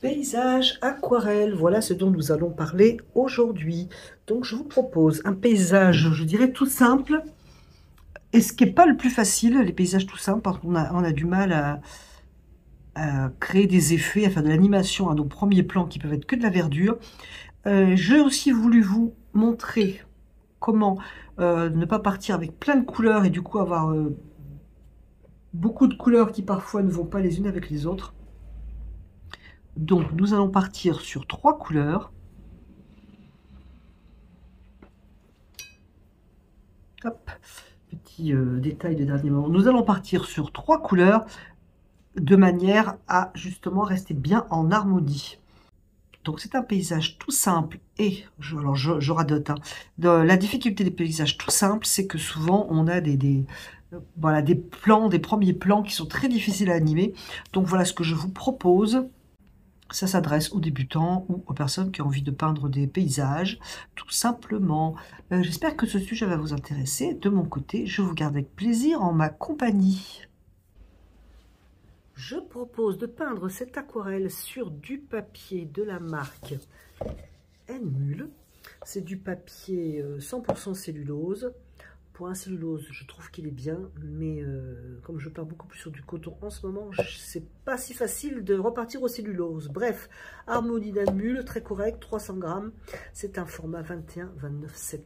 Paysage aquarelle, voilà ce dont nous allons parler aujourd'hui. Donc je vous propose un paysage, je dirais tout simple, et ce qui n'est pas le plus facile, les paysages tout simples, parce qu'on a, on a du mal à, créer des effets, à faire de l'animation à nos premiers plans qui peuvent être que de la verdure. Euh, J'ai aussi voulu vous montrer comment euh, ne pas partir avec plein de couleurs et du coup avoir euh, beaucoup de couleurs qui parfois ne vont pas les unes avec les autres. Donc nous allons partir sur trois couleurs. Hop, petit euh, détail de dernier moment. Nous allons partir sur trois couleurs de manière à justement rester bien en harmonie. Donc c'est un paysage tout simple et, je, alors je, radote, hein. la difficulté des paysages tout simples, c'est que souvent on a des, voilà, des plans, des premiers plans qui sont très difficiles à animer. Donc voilà ce que je vous propose. Ça s'adresse aux débutants ou aux personnes qui ont envie de peindre des paysages, tout simplement. Euh, j'espère que ce sujet va vous intéresser. De mon côté, je vous garde avec plaisir en ma compagnie. Je propose de peindre cette aquarelle sur du papier de la marque Enmule. C'est du papier 100% euh, cellulose. Pour cellulose, je trouve qu'il est bien, mais euh, comme je pars beaucoup plus sur du coton en ce moment, c'est pas si facile de repartir au cellulose. Bref, harmonie d'Enmule, très correct, 300 grammes. C'est un format 21-29-7.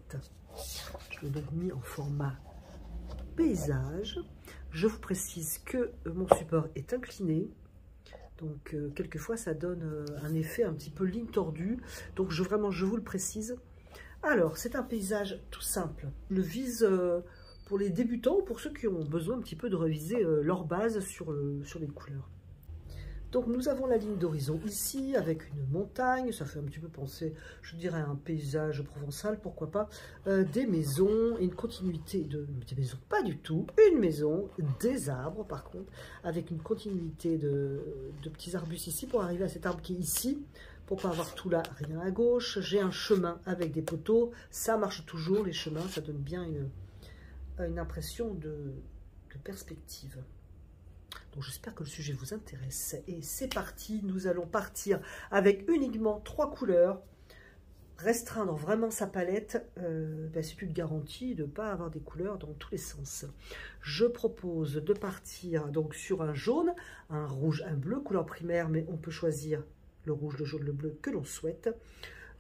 Je l'ai donc mis en format paysage. Je vous précise que euh, mon support est incliné. Donc, euh, quelquefois, ça donne un effet un petit peu ligne tordue. Donc, je, vraiment, je vous le précise. Alors, c'est un paysage tout simple. Le vise pour les débutants ou pour ceux qui ont besoin un petit peu de réviser leur base sur, sur les couleurs. Donc nous avons la ligne d'horizon ici avec une montagne, ça fait un petit peu penser, je dirais, à un paysage provençal, pourquoi pas, euh, des maisons, une continuité de... des maisons, pas du tout, une maison, des arbres par contre, avec une continuité de, petits arbustes ici pour arriver à cet arbre qui est ici, pour pas avoir tout là, rien à gauche. J'ai un chemin avec des poteaux, ça marche toujours les chemins, ça donne bien une, une impression de perspective. Donc j'espère que le sujet vous intéresse. Et c'est parti, nous allons partir avec uniquement trois couleurs. Restreindre vraiment sa palette, euh, ben, c'est une garantie de ne pas avoir des couleurs dans tous les sens. Je propose de partir donc sur un jaune, un rouge, un bleu, couleur primaire, mais on peut choisir le rouge, le jaune, le bleu que l'on souhaite.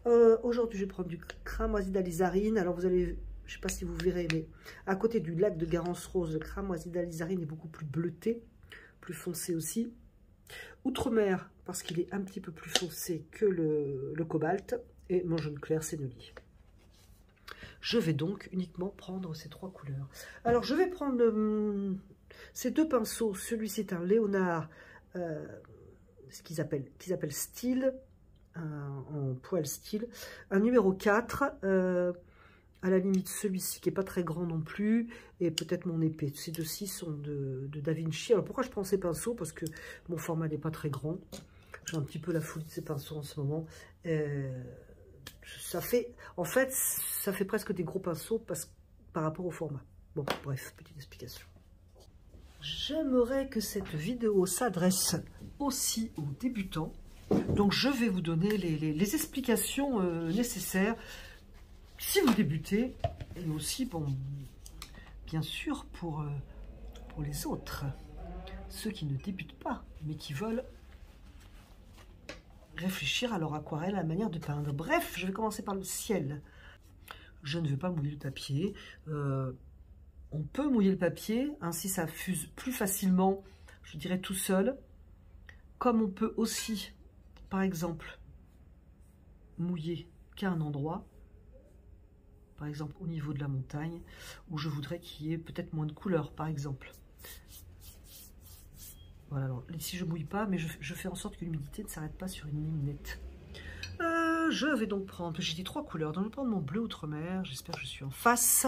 Euh, aujourd'hui, je vais prendre du cramoisi d'alizarine. Alors, vous allez, je ne sais pas si vous verrez, mais à côté du lac de Garance Rose, le cramoisi d'alizarine est beaucoup plus bleuté plus foncé aussi. Outre-mer, parce qu'il est un petit peu plus foncé que le, cobalt. Et mon jaune clair, c'est Nelly. Je vais donc uniquement prendre ces trois couleurs. Alors, je vais prendre hum, ces deux pinceaux. Celui-ci est un Léonard, euh, ce qu'ils appellent, appellent style, en poil style. Un numéro 4, à la limite celui-ci qui est pas très grand non plus, et peut-être mon épée. Ces deux-ci sont de, Da Vinci. Alors pourquoi je prends ces pinceaux? Parce que mon format n'est pas très grand. J'ai un petit peu la folie de ces pinceaux en ce moment. Euh, ça fait, en fait, ça fait presque des gros pinceaux parce, par rapport au format. Bon, bref, petite explication. J'aimerais que cette vidéo s'adresse aussi aux débutants. Donc je vais vous donner les, explications euh, nécessaires si vous débutez, et aussi, bon, bien sûr, pour, euh, pour les autres, ceux qui ne débutent pas, mais qui veulent réfléchir à leur aquarelle, à la manière de peindre. Bref, je vais commencer par le ciel. Je ne veux pas mouiller le papier. Euh, on peut mouiller le papier, ainsi ça fuse plus facilement, je dirais tout seul. Comme on peut aussi, par exemple, mouiller qu'à un endroit, par exemple au niveau de la montagne, où je voudrais qu'il y ait peut-être moins de couleurs, par exemple. Voilà, alors ici je mouille pas, mais je, fais en sorte que l'humidité ne s'arrête pas sur une ligne nette. Euh, je vais donc prendre, j'ai dit trois couleurs, donc je vais prendre mon bleu outre-mer, j'espère que je suis en face.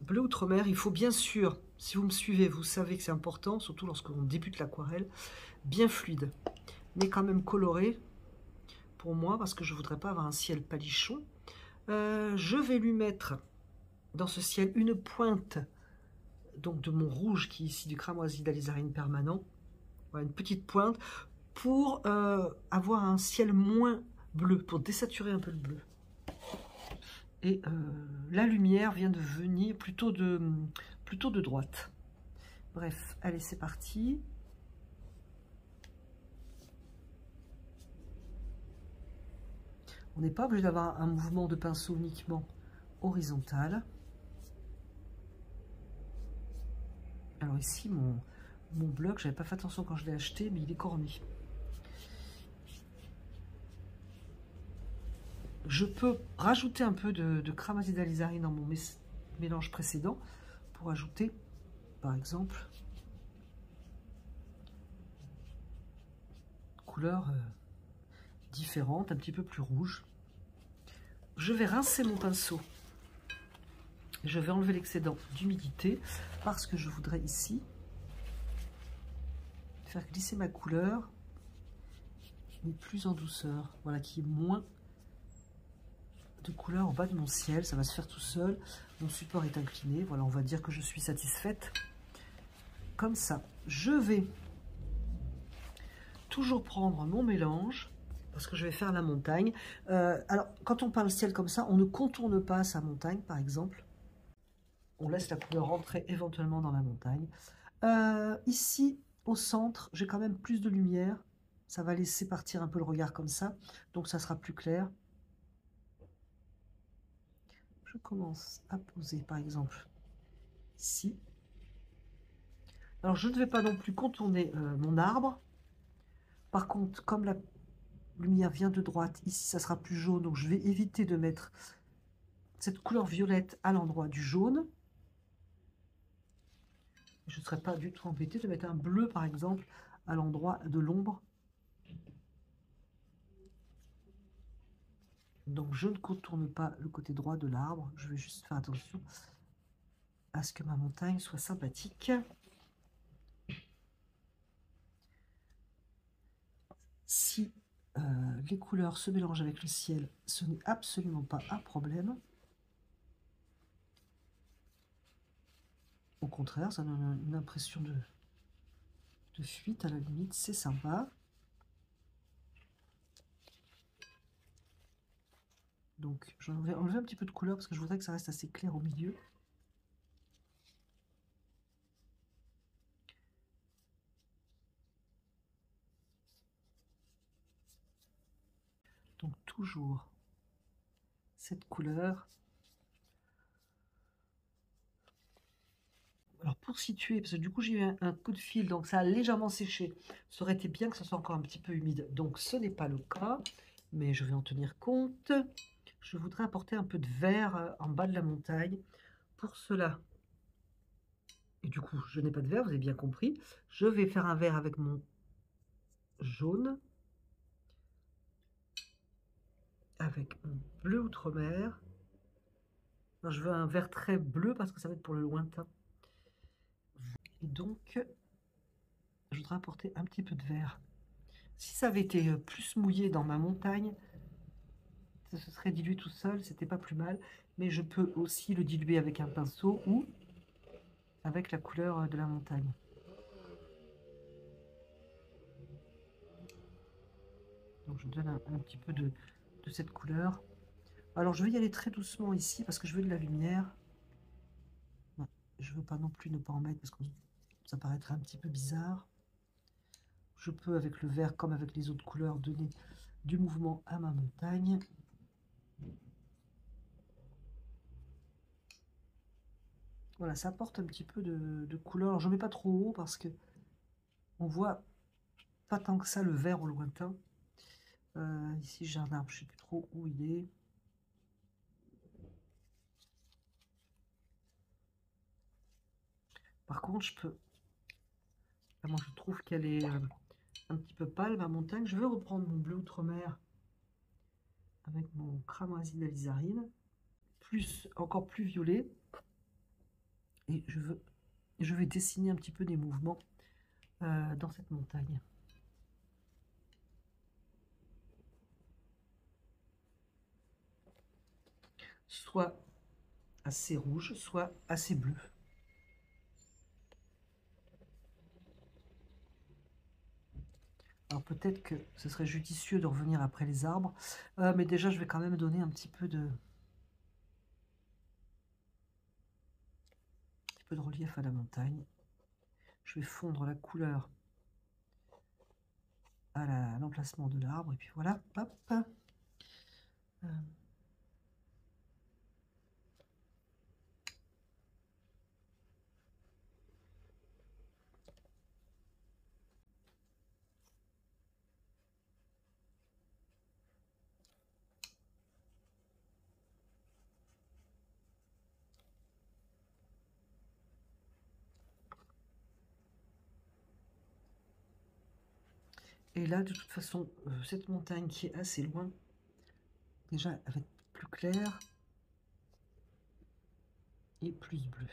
Bleu outre-mer, il faut bien sûr, si vous me suivez, vous savez que c'est important, surtout lorsque l'on débute l'aquarelle, bien fluide, mais quand même coloré, pour moi, parce que je voudrais pas avoir un ciel palichon. Euh, je vais lui mettre dans ce ciel une pointe donc de mon rouge qui est ici du cramoisi d'alizarine permanent. Une petite pointe. pour euh, avoir un ciel moins bleu, pour désaturer un peu le bleu. Et euh, la lumière vient de venir plutôt de, plutôt de droite. Bref, allez, c'est parti. On n'est pas obligé d'avoir un mouvement de pinceau uniquement horizontal. Alors ici, mon, mon bloc, j'avais pas fait attention quand je l'ai acheté, mais il est corné. Je peux rajouter un peu de, de dans mon mélange précédent pour ajouter, par exemple, couleur euh, différente, un petit peu plus rouge. Je vais rincer mon pinceau. Je vais enlever l'excédent d'humidité parce que je voudrais ici faire glisser ma couleur mais plus en douceur. Voilà, qui est moins de couleur en bas de mon ciel. Ça va se faire tout seul. Mon support est incliné. Voilà, on va dire que je suis satisfaite. Comme ça. Je vais toujours prendre mon mélange parce que je vais faire la montagne. Euh, alors, quand on parle ciel comme ça, on ne contourne pas sa montagne, par exemple. On laisse la couleur rentrer éventuellement dans la montagne. Euh, ici, au centre, j'ai quand même plus de lumière. Ça va laisser partir un peu le regard comme ça. Donc, ça sera plus clair. Je commence à poser, par exemple, ici. Alors, je ne vais pas non plus contourner euh, mon arbre. Par contre, comme la lumière vient de droite, ici, ça sera plus jaune. Donc, je vais éviter de mettre cette couleur violette à l'endroit du jaune. Je ne serais pas du tout embêté de mettre un bleu, par exemple, à l'endroit de l'ombre. Donc, je ne contourne pas le côté droit de l'arbre. Je vais juste faire attention à ce que ma montagne soit sympathique. Euh, les couleurs se mélangent avec le ciel, ce n'est absolument pas un problème. Au contraire, ça donne une impression de, de fuite à la limite, c'est sympa. Donc, je vais enlever un petit peu de couleur parce que je voudrais que ça reste assez clair au milieu. Donc, toujours cette couleur. Alors, pour situer, parce que du coup, j'ai eu un, coup de fil, donc ça a légèrement séché. Ça aurait été bien que ce soit encore un petit peu humide. Donc, ce n'est pas le cas, mais je vais en tenir compte je voudrais apporter un peu de vert euh, en bas de la montagne. Pour cela, et du coup, je n'ai pas de vert, vous avez bien compris. Je vais faire un vert avec mon jaune, avec mon bleu outre-mer. Je veux un vert très bleu parce que ça va être pour le lointain. Et donc, je voudrais apporter un petit peu de vert. Si ça avait été euh, plus mouillé dans ma montagne, ça se serait dilué tout seul, c'était pas plus mal. Mais je peux aussi le diluer avec un pinceau ou avec la couleur de la montagne. Donc je donne un, petit peu de, cette couleur. Alors je vais y aller très doucement ici parce que je veux de la lumière. Je veux pas non plus ne pas en mettre parce que ça paraîtrait un petit peu bizarre. Je peux avec le vert comme avec les autres couleurs donner du mouvement à ma montagne. Voilà, ça apporte un petit peu de, couleur. je ne mets pas trop haut parce que on voit pas tant que ça le vert au lointain. Euh, ici, j'ai un arbre, je ne sais plus trop où il est. Par contre, je peux... moi, je trouve qu'elle est euh, un petit peu pâle, ma montagne. Je veux reprendre mon bleu outre-mer avec mon cramoisi d'alizarine. Plus, encore plus violet et je, veux, je vais dessiner un petit peu des mouvements euh, dans cette montagne. Soit assez rouge, soit assez bleu. Alors peut-être que ce serait judicieux de revenir après les arbres, euh, mais déjà je vais quand même donner un petit peu de, peu de relief à la montagne. Je vais fondre la couleur à l'emplacement de l'arbre et puis voilà, hop. Euh, Et là, de toute façon, euh, cette montagne qui est assez loin, déjà, elle va être plus claire et plus bleue.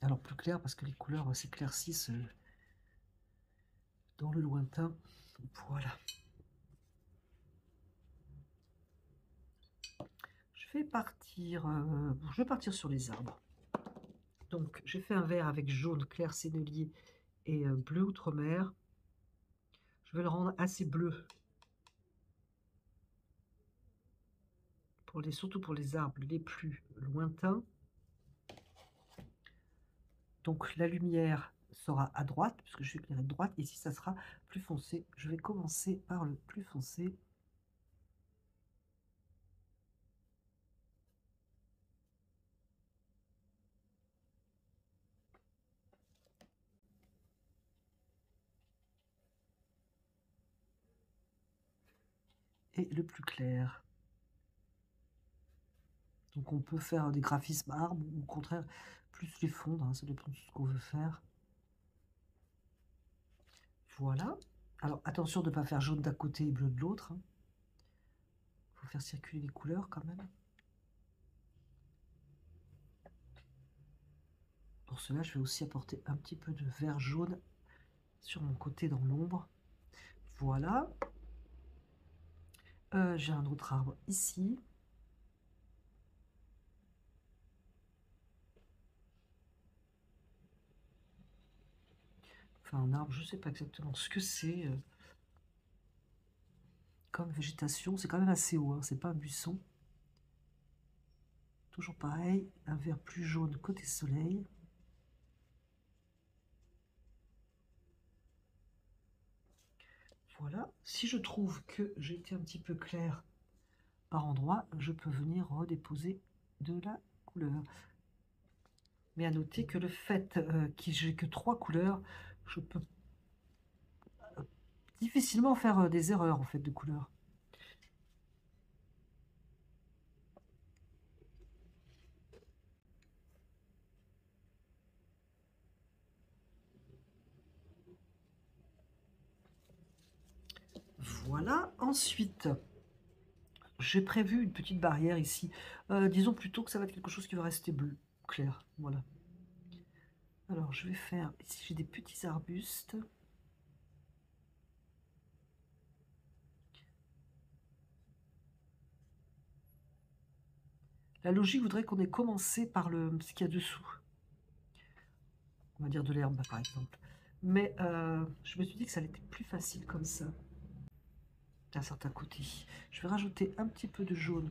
Alors plus clair parce que les couleurs s'éclaircissent euh, dans le lointain. Voilà. Euh, je vais partir sur les arbres. Donc, j'ai fait un vert avec jaune clair sénelier et euh, bleu outre-mer. Je vais le rendre assez bleu. Surtout pour les arbres les plus lointains. Donc, la lumière sera à droite, puisque je vais éclairer de droite. Ici, ça sera plus foncé. Je vais commencer par le plus foncé. Plus clair. Donc on peut faire des graphismes arbres ou au contraire plus les fondre, hein, ça dépend de ce qu'on veut faire. Voilà. Alors attention de ne pas faire jaune d'un côté et bleu de l'autre. Il hein. faut faire circuler les couleurs quand même. Pour cela, je vais aussi apporter un petit peu de vert jaune sur mon côté dans l'ombre. Voilà. Euh, j'ai un autre arbre ici. Enfin, un arbre, je ne sais pas exactement ce que c'est. Euh, comme végétation, c'est quand même assez haut, hein, c'est pas un buisson. Toujours pareil, un vert plus jaune côté soleil. Voilà. Si je trouve que j'ai été un petit peu clair par endroit, je peux venir redéposer de la couleur. Mais à noter que le fait euh, que j'ai que trois couleurs, je peux euh, difficilement faire euh, des erreurs en fait de couleurs. Voilà, ensuite, j'ai prévu une petite barrière ici. Euh, disons plutôt que ça va être quelque chose qui va rester bleu, clair, voilà. Alors, je vais faire, ici j'ai des petits arbustes. La logique voudrait qu'on ait commencé par le, ce qu'il y a dessous. On va dire de l'herbe, par exemple. Mais euh, je me suis dit que ça allait être plus facile comme ça d'un certain côté. Je vais rajouter un petit peu de jaune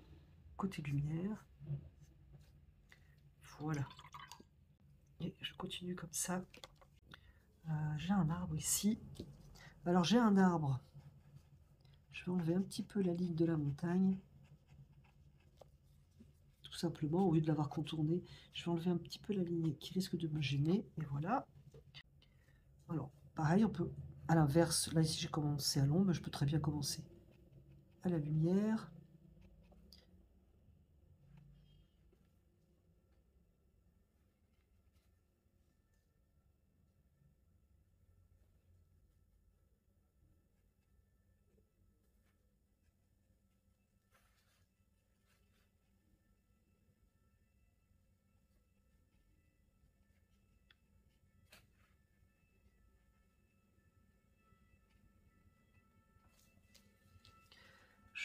côté lumière. Voilà. Et je continue comme ça. Euh, j'ai un arbre ici. Alors j'ai un arbre. Je vais enlever un petit peu la ligne de la montagne. Tout simplement, au lieu de l'avoir contourné, je vais enlever un petit peu la ligne qui risque de me gêner. Et voilà. Alors, pareil, on peut à l'inverse, là ici j'ai commencé à l'ombre, je peux très bien commencer à la lumière.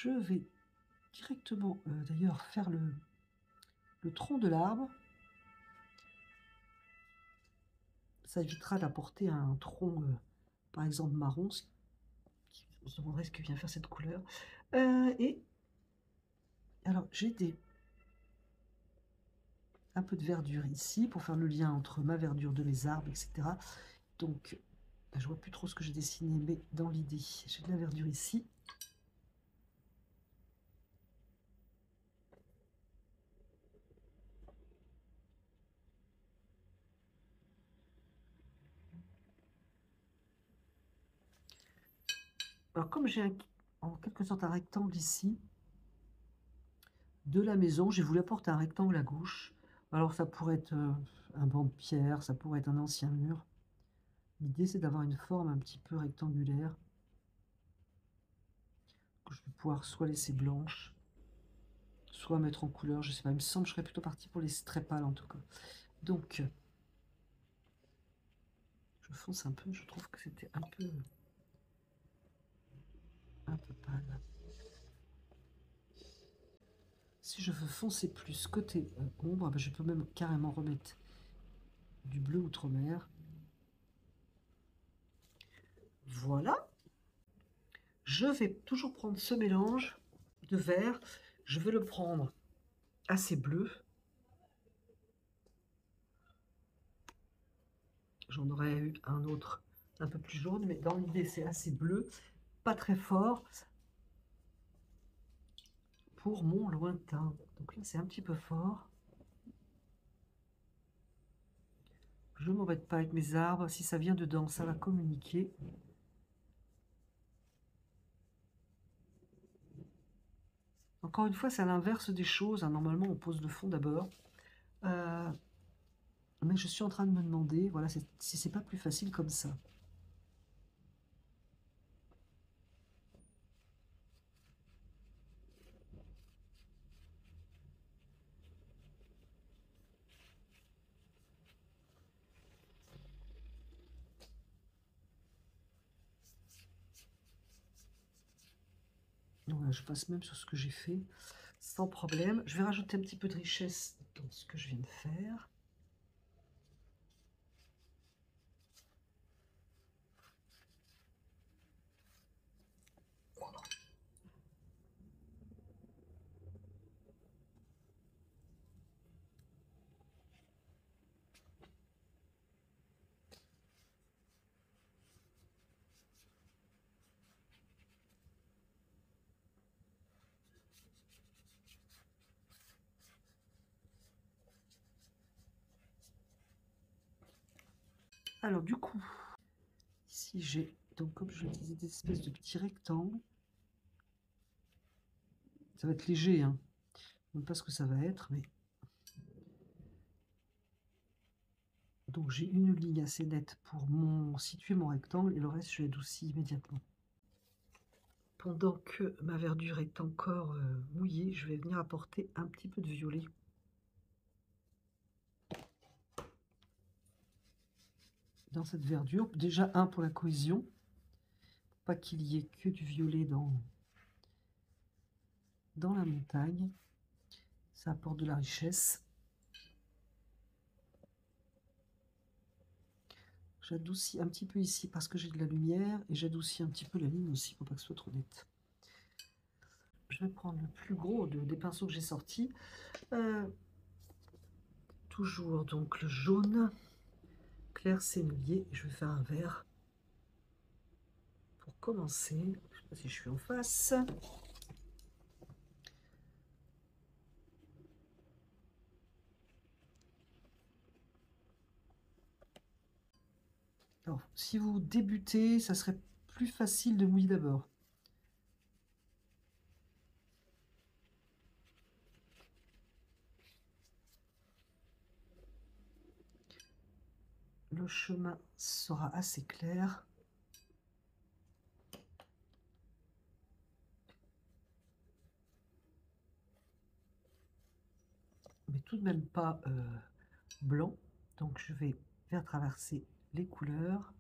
Je vais directement euh, d'ailleurs faire le tronc de l'arbre. Ça évitera d'apporter un tronc, euh, par exemple marron. On se demanderait ce que vient faire cette couleur. Euh, et alors, j'ai des un peu de verdure ici pour faire le lien entre ma verdure de mes arbres, etc. Donc, je vois plus trop ce que j'ai dessiné, mais dans l'idée, j'ai de la verdure ici. Comme j'ai en quelque sorte un rectangle ici, de la maison, j'ai voulu apporter un rectangle à gauche. Alors, ça pourrait être euh, un banc de pierre, ça pourrait être un ancien mur. L'idée, c'est d'avoir une forme un petit peu rectangulaire. Que je vais pouvoir soit laisser blanche, soit mettre en couleur. Je sais pas, il me semble que je serais plutôt parti pour les très pâles en tout cas. Donc, je fonce un peu, je trouve que c'était un peu pâle. Si je veux foncer plus côté euh, ombre, ben, je peux même carrément remettre du bleu outre-mer. Voilà. Je vais toujours prendre ce mélange de vert. Je vais le prendre assez bleu. J'en aurais eu un autre un peu plus jaune, mais dans l'idée, c'est assez bleu pas très fort pour mon lointain. Donc là, c'est un petit peu fort. Je ne m'embête pas avec mes arbres. Si ça vient dedans, ça va communiquer. Encore une fois, c'est à l'inverse des choses. Hein. Normalement, on pose le fond d'abord. Euh, mais je suis en train de me demander, voilà, si c'est pas plus facile comme ça. Je passe même sur ce que j'ai fait sans problème. Je vais rajouter un petit peu de richesse dans ce que je viens de faire. Alors du coup, ici j'ai, donc comme je disais, des espèces de petits rectangles. Ça va être léger, hein. Je ne sais pas ce que ça va être, mais... Donc j'ai une ligne assez nette pour mon, situer mon rectangle et le reste je l'adoucis immédiatement. Pendant que ma verdure est encore euh, mouillée, je vais venir apporter un petit peu de violet. Dans cette verdure. Déjà, un pour la cohésion, pas qu'il y ait que du violet dans, la montagne. Ça apporte de la richesse. J'adoucis un petit peu ici parce que j'ai de la lumière et j'adoucis un petit peu la ligne aussi pour pas que ce soit trop net. Je vais prendre le plus gros des pinceaux que j'ai sortis. Euh, toujours donc le jaune clair sénelier. Je vais faire un vert pour commencer. Je sais pas si je suis en face. Si vous débutez, ça serait plus facile de mouiller d'abord. Le chemin sera assez clair. Mais tout de même pas euh, blanc. Donc je vais faire traverser les couleurs.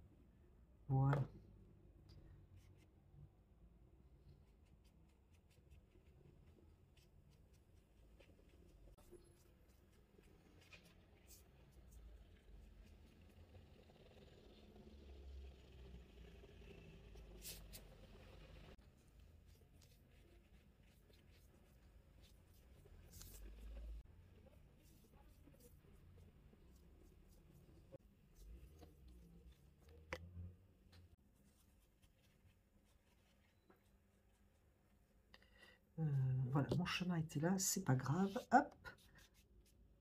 Voilà. Euh, voilà, mon chemin était là, c'est pas grave. Hop,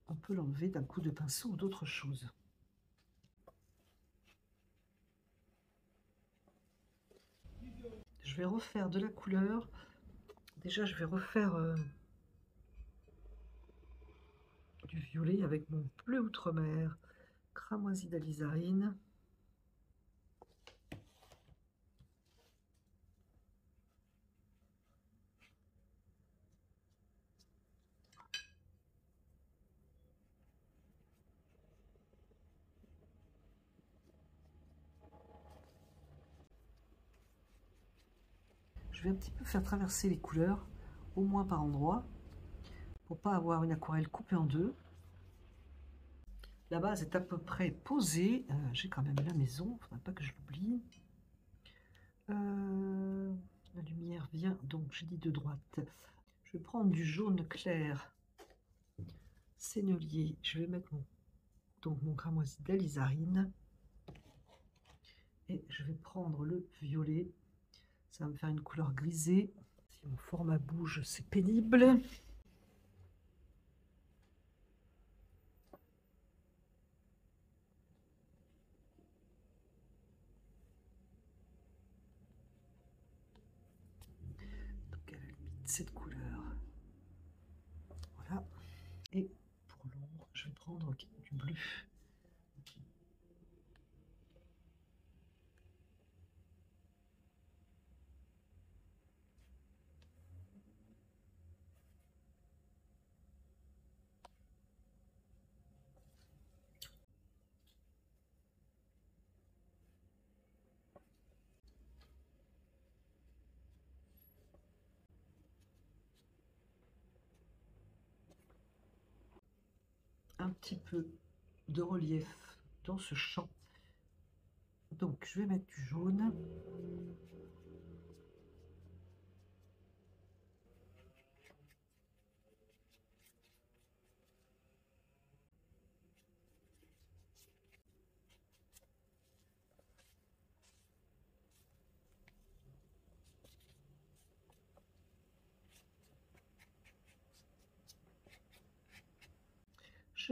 on peut l'enlever d'un coup de pinceau ou d'autre chose. Je vais refaire de la couleur. Déjà, je vais refaire euh, du violet avec mon bleu outre-mer, cramoisi d'alizarine. Je vais un petit peu faire traverser les couleurs, au moins par endroit, pour pas avoir une aquarelle coupée en deux. La base est à peu près posée. Euh, j'ai quand même la maison, faudrait pas que je l'oublie. Euh, la lumière vient, donc j'ai dit de droite. Je vais prendre du jaune clair seignelier. Je vais mettre mon, donc mon cramoisi d'alizarine. Et je vais prendre le violet ça va me faire une couleur grisée. Si mon format bouge, c'est pénible. Donc à la limite, cette couleur. Voilà. Et pour l'ombre, je vais prendre du bleu. Petit peu de relief dans ce champ. Donc, je vais mettre du jaune.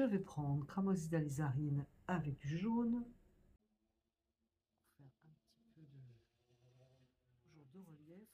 Je vais prendre cramoisi d'alizarine avec du jaune. Faire un petit peu de, de relief.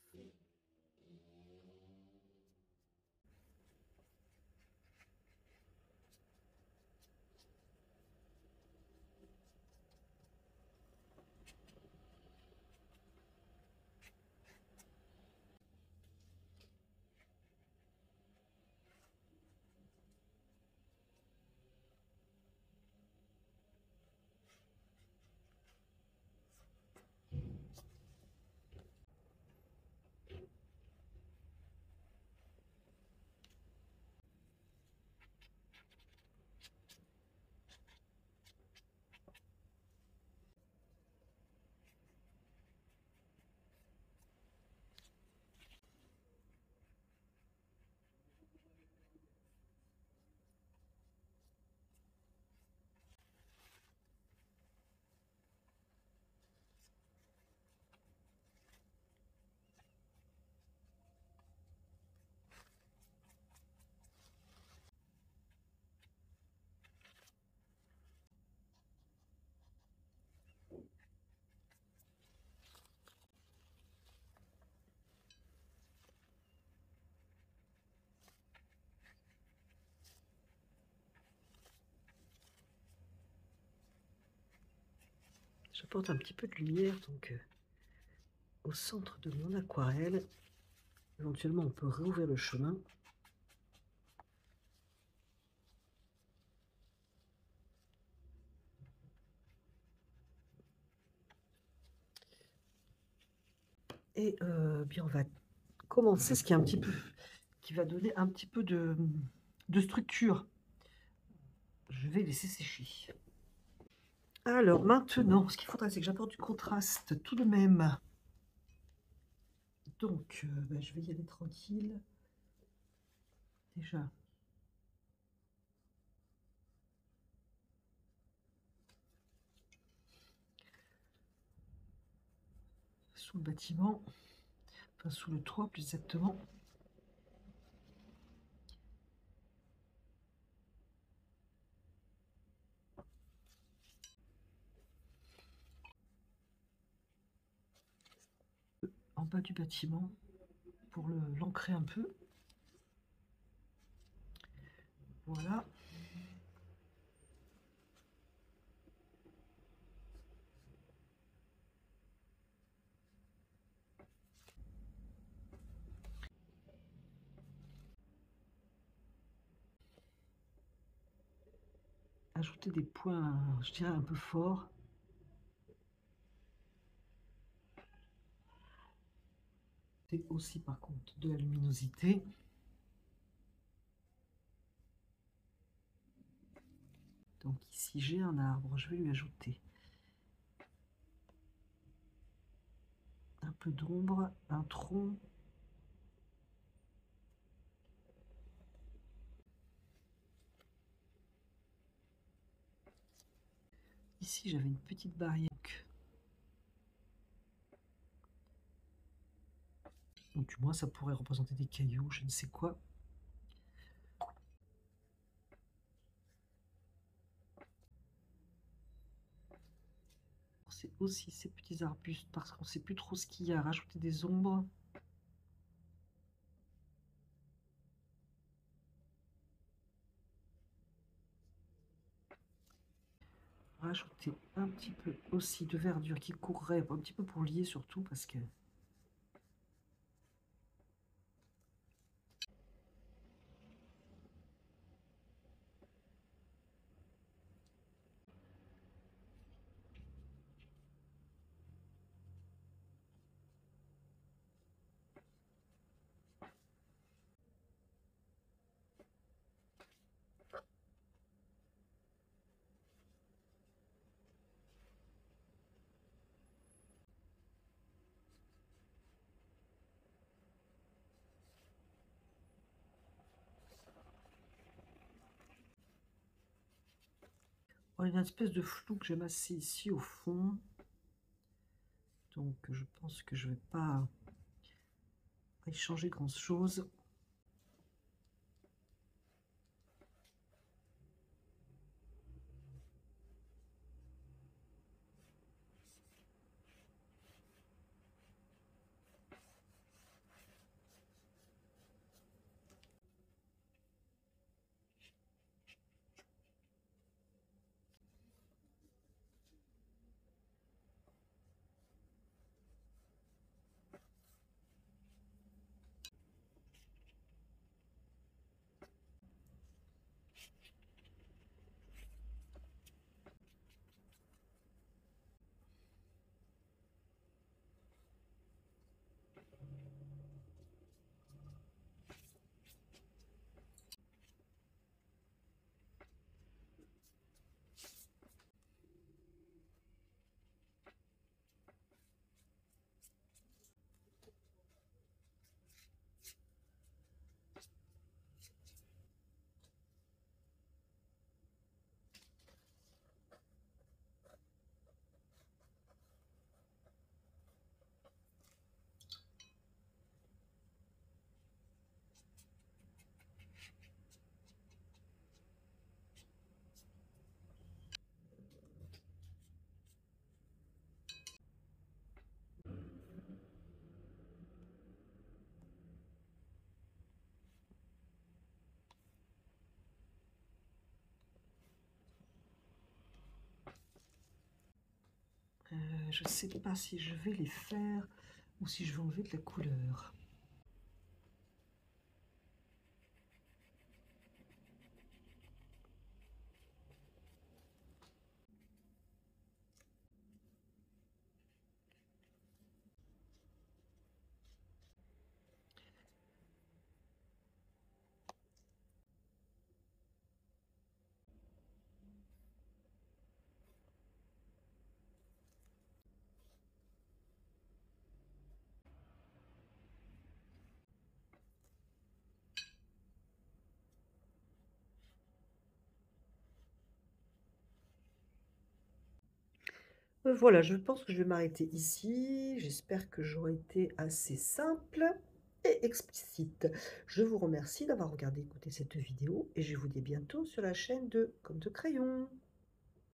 J'apporte un petit peu de lumière donc euh, au centre de mon aquarelle. Éventuellement, on peut réouvrir le chemin. Et euh, bien, on va commencer ce qui est un petit peu, qui va donner un petit peu de, de structure. Je vais laisser sécher. Alors maintenant, ce qu'il faudrait, c'est que j'apporte du contraste tout de même. Donc, euh, ben, je vais y aller tranquille. Déjà. Sous le bâtiment, enfin sous le toit plus exactement. En bas du bâtiment pour l'ancrer un peu. Voilà. ajouter des points, je dirais, un peu forts. Aussi par contre de la luminosité. Donc ici j'ai un arbre, je vais lui ajouter un peu d'ombre, un tronc Ici, j'avais une petite barrière. Ou du moins, ça pourrait représenter des cailloux, je ne sais quoi. C'est aussi ces petits arbustes parce qu'on ne sait plus trop ce qu'il y a. Rajouter des ombres. rajouter un petit peu aussi de verdure qui courrait, un petit peu pour lier surtout parce que a une espèce de flou que j'ai massé ici au fond. Donc je pense que je ne vais pas y changer grand chose. Euh, je ne sais pas si je vais les faire ou si je vais enlever de la couleur. Euh, voilà, je pense que je vais m'arrêter ici. J'espère que j'aurai été assez simple et explicite. Je vous remercie d'avoir regardé écouté cette vidéo et je vous dis bientôt sur la chaîne de Comme de Crayon.